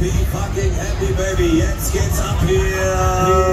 be fucking happy, baby. Jetzt geht's ab hier.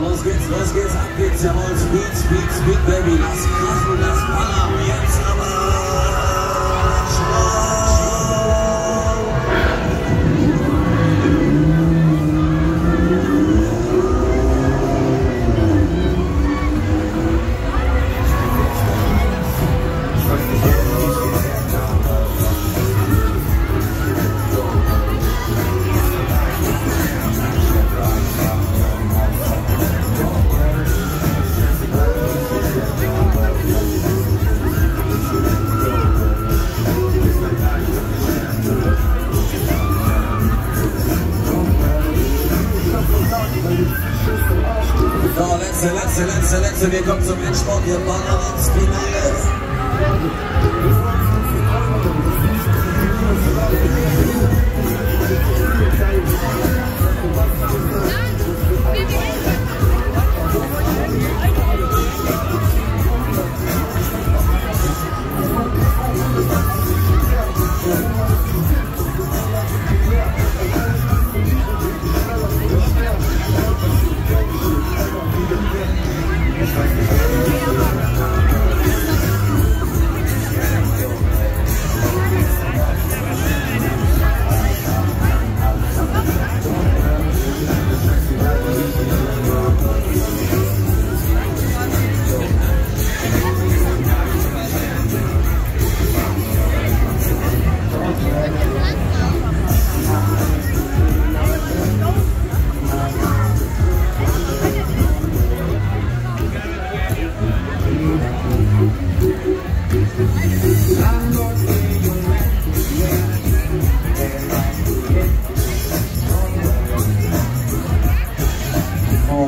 Los geht's, los geht's, ab geht's, jawohl. Speed, Speed, Speed, Baby. Lass krachen, lass ballern. Jetzt letzte, letzte, letzte, letzte. Wir kommen zum Endsport. Wir ballern ins Finale.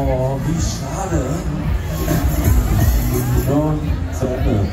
Oh, wie schade. Und zu Ende.